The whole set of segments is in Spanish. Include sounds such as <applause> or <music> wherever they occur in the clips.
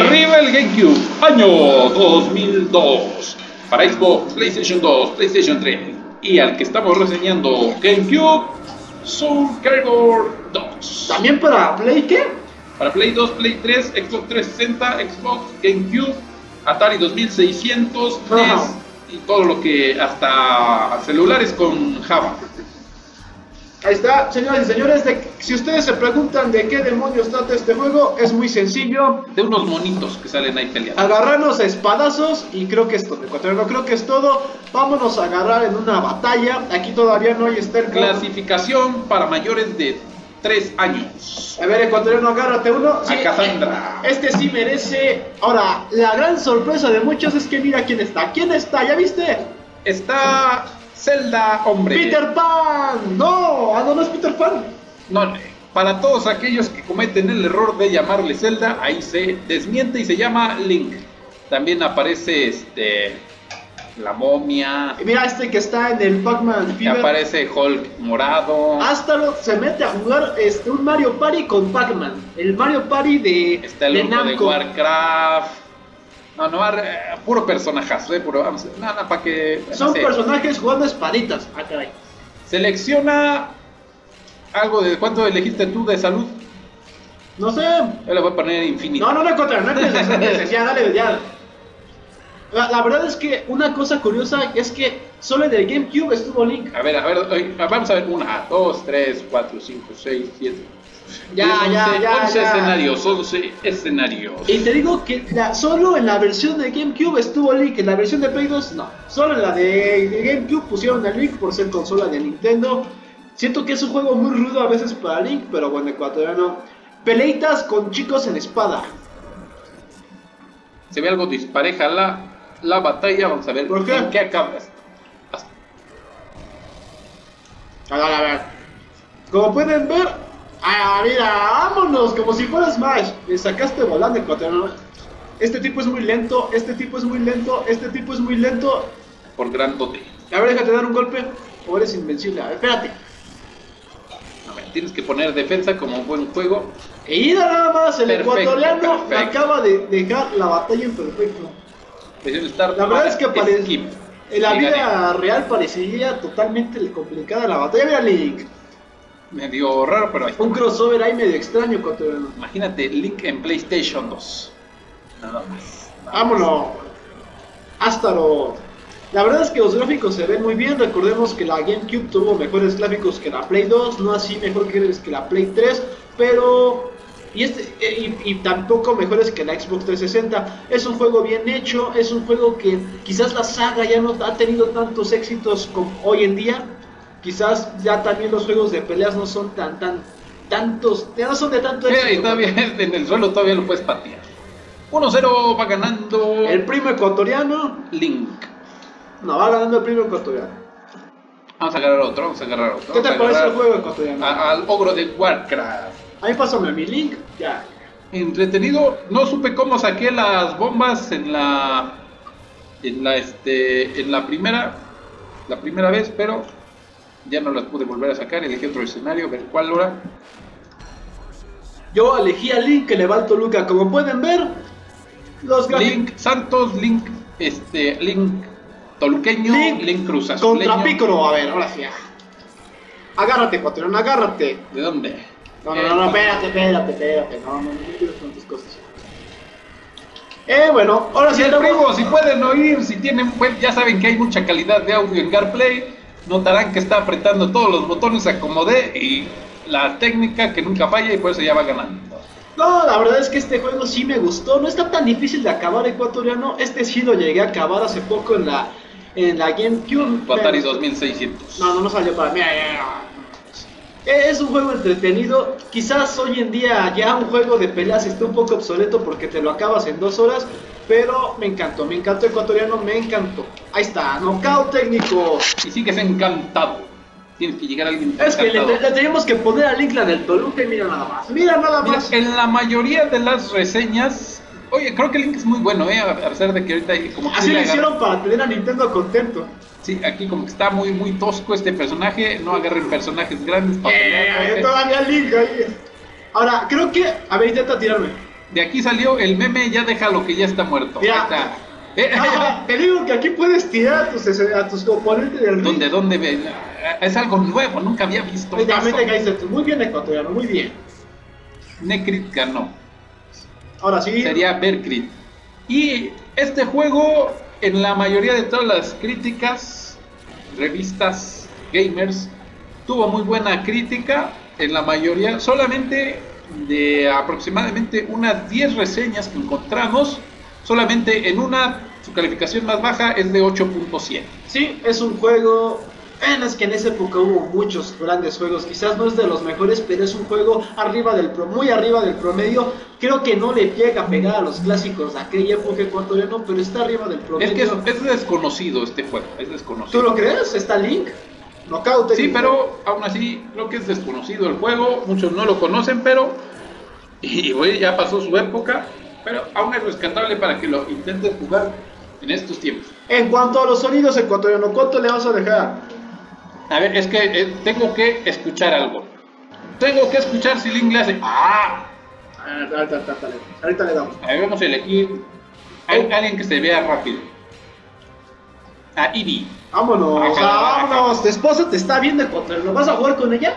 arriba el GameCube, año 2002. Para Xbox, PlayStation 2, PlayStation 3. Y al que estamos reseñando GameCube, Soul Calibur 2. También para Play, ¿qué? Para Play 2, Play 3, Xbox 360, Xbox, GameCube, Atari 2600, NES Ajá. y todo lo que hasta celulares con Java. Ahí está, señoras y señores. de- si ustedes se preguntan de qué demonios trata este juego, es muy sencillo. De unos monitos que salen ahí peleando. Agarrarnos a espadazos y creo que es todo. Ecuatoriano, creo que es todo. Vámonos a agarrar en una batalla. Aquí todavía no hay Star Clasificación para mayores de 3 años. A ver, ecuatoriano, agárrate uno. A Cassandra. Este sí merece. Ahora, la gran sorpresa de muchos es que mira quién está. ¿Quién está? ¿Ya viste? Está Zelda, hombre. Peter Pan. No, ah, no, no es Peter Pan. No, para todos aquellos que cometen el error de llamarle Zelda, ahí se desmiente y se llama Link. También aparece este la momia, Mira este que está en el Pac-Man aparece Hulk morado, Astaro se mete a jugar este, un Mario Party con Pac-Man. El Mario Party de, está el de de. Warcraft. No, no, puro personajazo, eh, puro, vamos, nada, para que no Son sé. personajes jugando espaditas. Ah, caray. Selecciona algo de cuánto elegiste tú de salud. No sé. Yo le voy a poner infinito. No, no, no, contra, no ya, <laughs> dale, ya. La, la verdad es que una cosa curiosa es que solo en el GameCube estuvo Link. A ver, a ver, vamos a ver. Una, dos, tres, cuatro, cinco, seis, siete. Ya, ya, once, ya, once ya. escenarios, 11 escenarios. Y te digo que la- solo en la versión de GameCube estuvo Link, en la versión de Play 2 no. Solo en la de, de GameCube pusieron a Link por ser consola de Nintendo. Siento que es un juego muy rudo a veces para Link, pero bueno, ecuatoriano. Peleitas con chicos en espada. Se ve algo dispareja la, la batalla. Vamos a ver ¿Por qué? en qué acaba. A ver, a ver. Como pueden ver, ah, mira, vámonos, como si fuera Smash. Le sacaste volando ecuatoriano. Este tipo es muy lento, este tipo es muy lento, este tipo es muy lento. Por grandote. A ver, déjate dar un golpe. O eres invencible. A ver, espérate. A ver, tienes que poner defensa como un buen juego. Y mira nada más, el Perfecto, ecuatoriano perfecto. acaba de dejar la batalla en perfecto. La verdad es que parece. En la vida real parecería totalmente complicada la batalla. Mira, Link. Medio raro, pero ahí está. Un crossover ahí medio extraño, ecuatoriano. Imagínate Link en PlayStation 2. Nada más. Vámonos. Astaro. La verdad es que los gráficos se ven muy bien. Recordemos que la GameCube tuvo mejores gráficos que la Play 2, no así mejor que la Play 3, pero y este y, y tampoco mejores que la Xbox 360. Es un juego bien hecho, es un juego que quizás la saga ya no ha tenido tantos éxitos como hoy en día. Quizás ya también los juegos de peleas no son tan tan tantos, ya no son de tanto éxito. y todavía <laughs> en el suelo todavía lo puedes patear. 1-0 va ganando El primo ecuatoriano Link. No, va ganando el primo ecuatoriano. Vamos a agarrar otro, vamos a agarrar otro. ¿Qué te parece el juego ecuatoriano? a- al ogro de Warcraft. Ahí pásame mi link. Ya. Entretenido, no supe cómo saqué las bombas en la en la este en la primera la primera vez, pero ya no las pude volver a sacar, elegí otro escenario, a ver cuál era. Yo elegí a Link que le va al Toluca. Como pueden ver, los. Link Santos, Link este Link Toluqueño, Link Link, Cruz Contra. Piccolo. A ver, ahora sí. Agárrate, ecuatoriano, agárrate. ¿De dónde? No, no, no, no, espérate, espérate, espérate. No, no, no, no quiero tantas cosas. Eh, bueno, ahora sí Si el primo, si pueden oír, si tienen, pues, ya saben que hay mucha calidad de audio en CarPlay, notarán que está apretando todos los botones, acomodé y la técnica que nunca falla y por eso ya va ganando. No, la verdad es que este juego sí me gustó. No está tan difícil de acabar ecuatoriano. Este sí lo llegué a acabar hace poco en la, en la GameCube. Atari Pero- 2600. No, no, no salió para mí. Es un juego entretenido. Quizás hoy en día ya un juego de peleas esté un poco obsoleto porque te lo acabas en dos horas. Pero me encantó, me encantó ecuatoriano, me encantó. Ahí está, knockout técnico. Y sigues encantado. Tienes que llegar a alguien Es que le, tenemos que poner a Link la del Toluca y mira nada más. Mira nada Mira, más. en la mayoría de las reseñas, oye, creo que Link es muy bueno, ¿eh? a pesar de que ahorita como que Así lo hicieron para tener a Nintendo contento. Sí, aquí como que está muy muy tosco este personaje, no agarren personajes grandes para pelear, Eh, todavía Link ahí. Ahora, creo que. A ver, intenta tirarme. De aquí salió el meme, ya deja lo que ya está muerto. Ahí está. Eh, <laughs> Ah, te digo que aquí puedes tirar a tus, a tus oponentes del ring. ¿Dónde, dónde ve? Es algo nuevo, nunca había visto. Ya, tú. Muy bien, ecuatoriano, muy bien. Necrit ganó. Ahora sí. Sería Berkrit. Y este juego, en la mayoría de todas las críticas, revistas gamers, tuvo muy buena crítica. En la mayoría, solamente de aproximadamente unas 10 reseñas que encontramos, solamente en una, su calificación más baja es de 8.7. Sí, es un juego. Bueno, es que en esa época hubo muchos grandes juegos. Quizás no es de los mejores, pero es un juego arriba del pro, muy arriba del promedio. Creo que no le llega a pegar a los clásicos de aquella época ecuatoriano, pero está arriba del promedio. Es que es, es desconocido este juego, es ¿Tú desconocido. lo crees? ¿Está Link? Knockout. Sí, pero aún así creo que es desconocido el juego, muchos no lo conocen, pero <laughs> y güey, ya pasó su época, pero aún es rescatable para que lo intentes jugar en estos tiempos. En cuanto a los sonidos ecuatorianos, ¿cuánto le vas a dejar? A ver, es que eh, tengo que escuchar algo. Tengo que escuchar si Link le hace ¡Ah! Ah, Ahorita, le damos. A ver, vamos a elegir a alguien que se vea rápido. A Eevee, Vámonos, ah, vámonos. Tu esposa te está viendo ecuatoriano. ¿Vas a jugar con ella?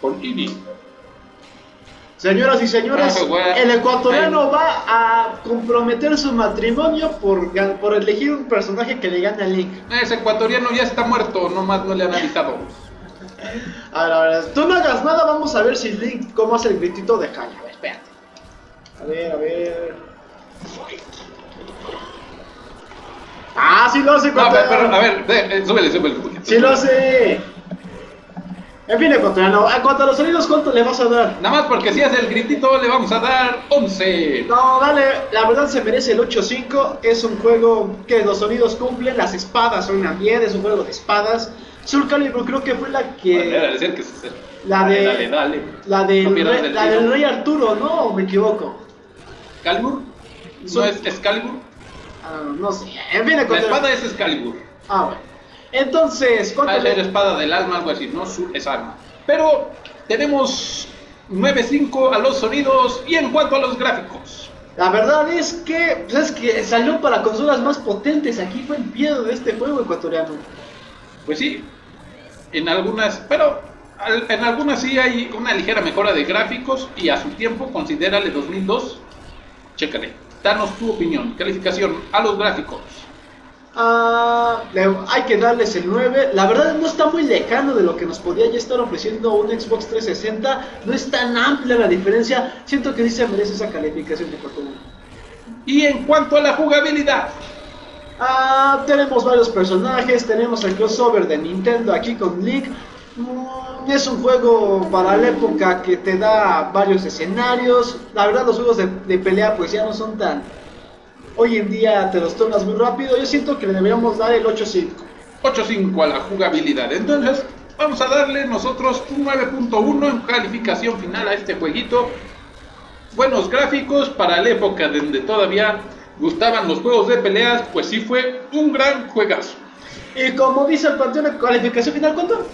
con Eevee. Señoras y señores, a el ecuatoriano va a comprometer su matrimonio por, por elegir un personaje que le gane a Link. Ese ecuatoriano ya está muerto, nomás no le han avisado. A ver, a ver, tú no hagas nada, vamos a ver si Link, cómo hace el gritito de caña. A ver, espérate. A ver, a ver. Ah, sí lo hace ecuatoriano. a ver, de- eh, súbele, súbele. Sí lo hace. En fin, ecuatoriano, en cuanto a los sonidos, ¿cuánto le vas a dar? Nada más porque si hace el gritito le vamos a dar 11. No, dale, la verdad se merece el 8-5. Es un juego que los sonidos cumplen, las espadas suenan bien, es un juego de espadas. Soul Calibur creo que fue la que. dale, decir que se- La de- Dale, dale. La, del No la del rey Arturo, ¿no? ¿O me equivoco? ¿Excalibur? ¿No Son- es Excalibur? Ah, no sé. En fin, La ecuatoriano. espada es Excalibur. Ah, bueno. Entonces, Ah, ¿cuánto es la le... espada del alma, algo así, no es alma. Pero tenemos 9.5 a los sonidos y en cuanto a los gráficos. La verdad es que, pues es que salió para consolas más potentes. Aquí fue el miedo de este juego ecuatoriano. Pues sí, en algunas, pero en algunas sí hay una ligera mejora de gráficos y a su tiempo, considérale 2002. Chécale, danos tu opinión, calificación a los gráficos. Ah, hay que darles el 9. La verdad no está muy lejano de lo que nos podía ya estar ofreciendo un Xbox 360. No es tan amplia la diferencia. Siento que sí se merece esa calificación de ecuatoriano. Y en cuanto a la jugabilidad, Ah, tenemos varios personajes, tenemos el crossover de Nintendo aquí con Link. Mm, es un juego para la época que te da varios escenarios. La verdad los juegos de, de pelea pues ya no son tan... Hoy en día te los tomas muy rápido. Yo siento que le deberíamos dar el 8-5. 8.5 a la jugabilidad. Entonces, vamos a darle nosotros un 9.1 en calificación final a este jueguito. Buenos gráficos para la época donde todavía gustaban los juegos de peleas, pues sí fue un gran juegazo. Y como dice el panteón de calificación final, ¿cuánto?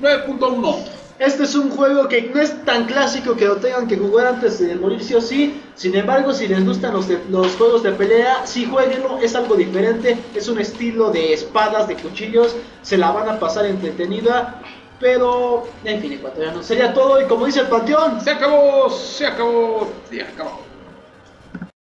9.1. Este es un juego que no es tan clásico que lo tengan que jugar antes de morir sí o sí. Sin embargo, si les gustan los, los juegos de pelea, sí jueguenlo, es algo diferente. Es un estilo de espadas, de cuchillos. Se la van a pasar entretenida. Pero, en fin, ecuatoriano. Sería todo y como dice el panteón, Se acabó, se acabó, se acabó.